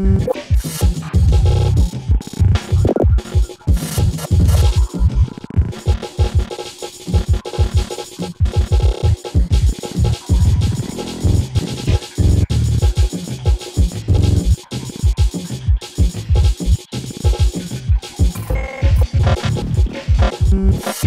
Mm-hmm. Mm-hmm.